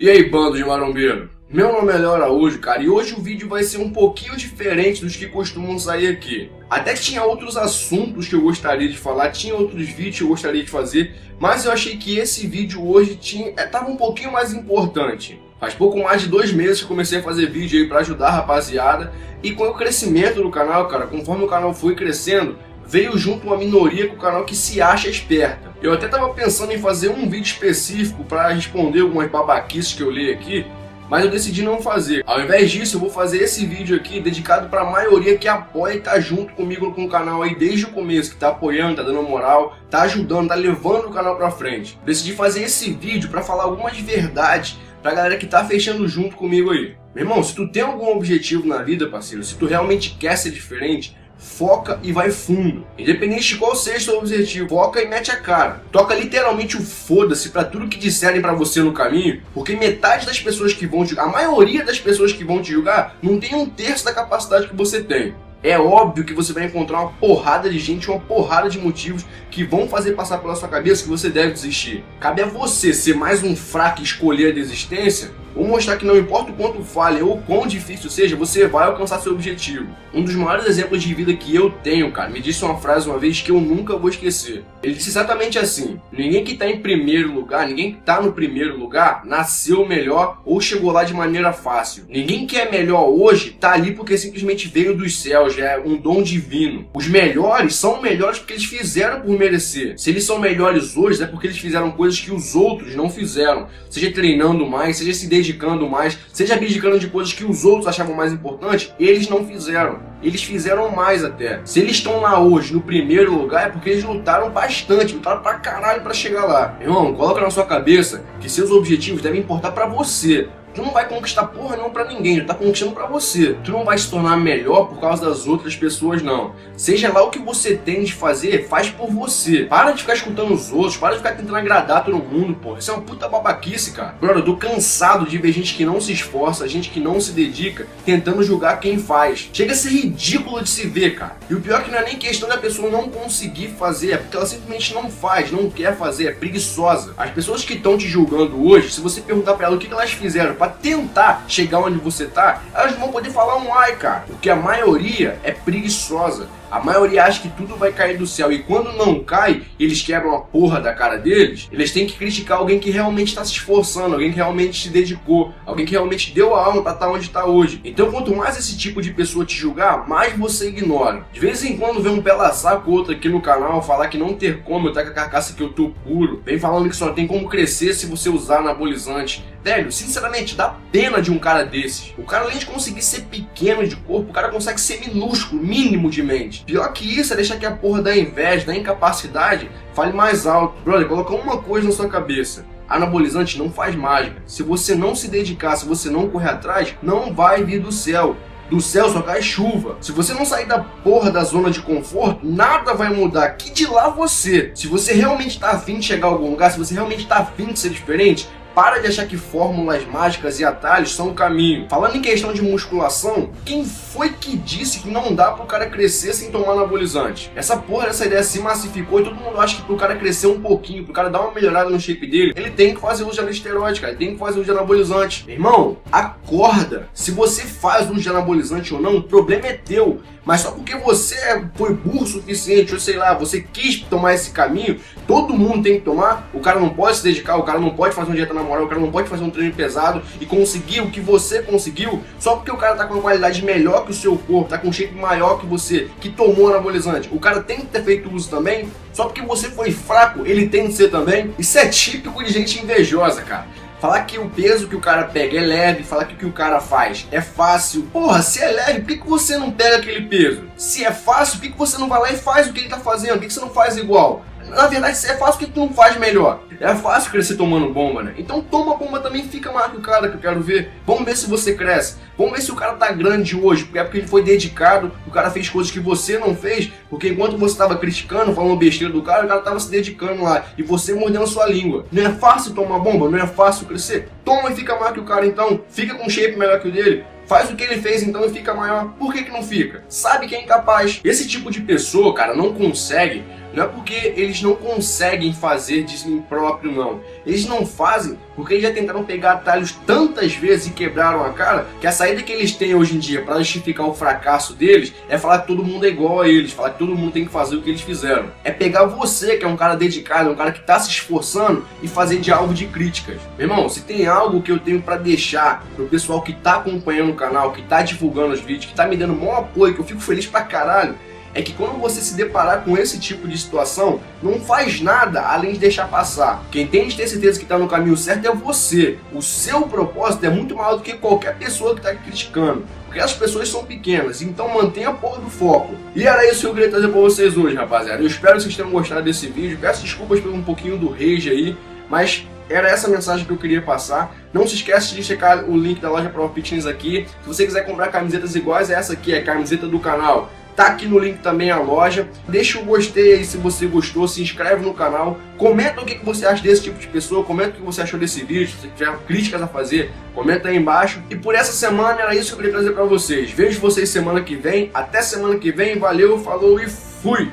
E aí, bando de marombeiro? Meu nome é Léo Araújo, cara, e hoje o vídeo vai ser um pouquinho diferente dos que costumam sair aqui. Até tinha outros assuntos que eu gostaria de falar, tinha outros vídeos que eu gostaria de fazer, mas eu achei que esse vídeo hoje tinha, é, tava um pouquinho mais importante. Faz pouco mais de dois meses que comecei a fazer vídeo aí pra ajudar a rapaziada, e com o crescimento do canal, cara, conforme o canal foi crescendo, veio junto uma minoria com o canal que se acha esperta. Eu até tava pensando em fazer um vídeo específico para responder algumas babaquices que eu li aqui, mas eu decidi não fazer. Ao invés disso, eu vou fazer esse vídeo aqui dedicado para a maioria que apoia e tá junto comigo com o canal aí desde o começo, que tá apoiando, tá dando moral, tá ajudando, tá levando o canal para frente. Decidi fazer esse vídeo para falar algumas verdades pra galera que tá fechando junto comigo aí. Meu irmão, se tu tem algum objetivo na vida, parceiro, se tu realmente quer ser diferente, foca e vai fundo. Independente de qual seja o seu objetivo, foca e mete a cara. Toca literalmente o foda-se para tudo que disserem para você no caminho, porque metade das pessoas que vão te a maioria das pessoas que vão te julgar, não tem um terço da capacidade que você tem. É óbvio que você vai encontrar uma porrada de gente, uma porrada de motivos que vão fazer passar pela sua cabeça que você deve desistir. Cabe a você ser mais um fraco e escolher a desistência ou mostrar que não importa o quanto falhe ou quão difícil seja, você vai alcançar seu objetivo. Um dos maiores exemplos de vida que eu tenho, cara, me disse uma frase uma vez que eu nunca vou esquecer. Ele disse exatamente assim: ninguém que está em primeiro lugar, ninguém que está no primeiro lugar, nasceu melhor ou chegou lá de maneira fácil. Ninguém que é melhor hoje está ali porque simplesmente veio dos céus, é um dom divino. Os melhores são melhores porque eles fizeram por merecer. Se eles são melhores hoje, é porque eles fizeram coisas que os outros não fizeram. Seja treinando mais, seja se dedicando mais, seja abdicando de coisas que os outros achavam mais importantes, eles não fizeram. Eles fizeram mais até. Se eles estão lá hoje no primeiro lugar, é porque eles lutaram bastante, lutaram pra caralho pra chegar lá. Irmão, coloca na sua cabeça que seus objetivos devem importar para você. Tu não vai conquistar porra não para ninguém, tu tá conquistando para você. Tu não vai se tornar melhor por causa das outras pessoas, não. Seja lá o que você tem de fazer, faz por você. Para de ficar escutando os outros, para de ficar tentando agradar todo mundo, porra. Isso é uma puta babaquice, cara. Brother, eu tô cansado de ver gente que não se esforça, gente que não se dedica, tentando julgar quem faz. Chega a ser ridículo de se ver, cara. E o pior é que não é nem questão da pessoa não conseguir fazer, é porque ela simplesmente não faz, não quer fazer, é preguiçosa. As pessoas que estão te julgando hoje, se você perguntar para ela o que elas fizeram para tentar chegar onde você tá, elas vão poder falar um ai, cara. Porque a maioria é preguiçosa. A maioria acha que tudo vai cair do céu e quando não cai, eles quebram a porra da cara deles. Eles têm que criticar alguém que realmente está se esforçando, alguém que realmente se dedicou, alguém que realmente deu a alma para estar tá onde está hoje. Então, quanto mais esse tipo de pessoa te julgar, mais você ignora. De vez em quando vem um pela saco outro aqui no canal falar que não ter como eu tá com a carcaça que eu tô puro. Vem falando que só tem como crescer se você usar anabolizante. Velho, sinceramente, dá pena de um cara desses. O cara, além de conseguir ser pequeno de corpo, o cara consegue ser minúsculo, mínimo de mente. Pior que isso é deixar que a porra da inveja, da incapacidade, fale mais alto. Brother, coloca uma coisa na sua cabeça. Anabolizante não faz mágica. Se você não se dedicar, se você não correr atrás, não vai vir do céu. Do céu só cai chuva. Se você não sair da porra da zona de conforto, nada vai mudar. Que de lá você. Se você realmente tá afim de chegar a algum lugar, se você realmente tá afim de ser diferente, para de achar que fórmulas mágicas e atalhos são o caminho. Falando em questão de musculação, quem foi que disse que não dá pro cara crescer sem tomar anabolizante? Essa porra dessa ideia se massificou e todo mundo acha que pro cara crescer um pouquinho, pro cara dar uma melhorada no shape dele, ele tem que fazer uso de esteroide, cara, ele tem que fazer uso de anabolizante. Irmão, acorda. Se você faz uso de anabolizante ou não, o problema é teu. Mas só porque você foi burro o suficiente, ou sei lá, você quis tomar esse caminho, todo mundo tem que tomar. O cara não pode se dedicar, o cara não pode fazer uma dieta na moral, o cara não pode fazer um treino pesado e conseguir o que você conseguiu só porque o cara tá com uma qualidade melhor que o seu corpo, tá com um shape maior que você, que tomou anabolizante. O cara tem que ter feito uso também, só porque você foi fraco, ele tem que ser também. Isso é típico de gente invejosa, cara. Falar que o peso que o cara pega é leve, falar que o que o cara faz é fácil. Porra, se é leve, por que, que você não pega aquele peso? Se é fácil, por que, que você não vai lá e faz o que ele tá fazendo? Por que, que você não faz igual? Na verdade, é fácil, que tu não faz melhor? É fácil crescer tomando bomba, né? Então toma bomba também, fica mais que o cara que eu quero ver. Vamos ver se você cresce. Vamos ver se o cara tá grande hoje, porque é porque ele foi dedicado, o cara fez coisas que você não fez, porque enquanto você tava criticando, falando besteira do cara, o cara tava se dedicando lá, e você mordendo sua língua. Não é fácil tomar bomba, não é fácil crescer. Toma e fica mais que o cara então, fica com um shape melhor que o dele, faz o que ele fez então e fica maior. Por que, que não fica? Sabe que é incapaz. Esse tipo de pessoa, cara, não consegue Não é porque eles não conseguem fazer de si próprio, não. Eles não fazem porque eles já tentaram pegar atalhos tantas vezes e quebraram a cara que a saída que eles têm hoje em dia para justificar o fracasso deles é falar que todo mundo é igual a eles, falar que todo mundo tem que fazer o que eles fizeram. É pegar você, que é um cara dedicado, um cara que está se esforçando e fazer de alvo de críticas. Meu irmão, se tem algo que eu tenho para deixar pro pessoal que tá acompanhando o canal, que tá divulgando os vídeos, que tá me dando maior apoio, que eu fico feliz pra caralho, é que quando você se deparar com esse tipo de situação, não faz nada além de deixar passar. Quem tem de ter certeza que está no caminho certo é você. O seu propósito é muito maior do que qualquer pessoa que está criticando. Porque as pessoas são pequenas, então mantenha a porra do foco. E era isso que eu queria trazer para vocês hoje, rapaziada. Eu espero que vocês tenham gostado desse vídeo. Peço desculpas pelo um pouquinho do rage aí, mas era essa mensagem que eu queria passar. Não se esquece de checar o link da loja Pro Fitness aqui. Se você quiser comprar camisetas iguais a essa aqui, é a camiseta do canal Tá aqui no link também a loja. Deixa o gostei aí se você gostou, se inscreve no canal, comenta o que você acha desse tipo de pessoa, comenta o que você achou desse vídeo, se tiver críticas a fazer, comenta aí embaixo. E por essa semana era isso que eu queria trazer para vocês. Vejo vocês semana que vem, até semana que vem, valeu, falou e fui!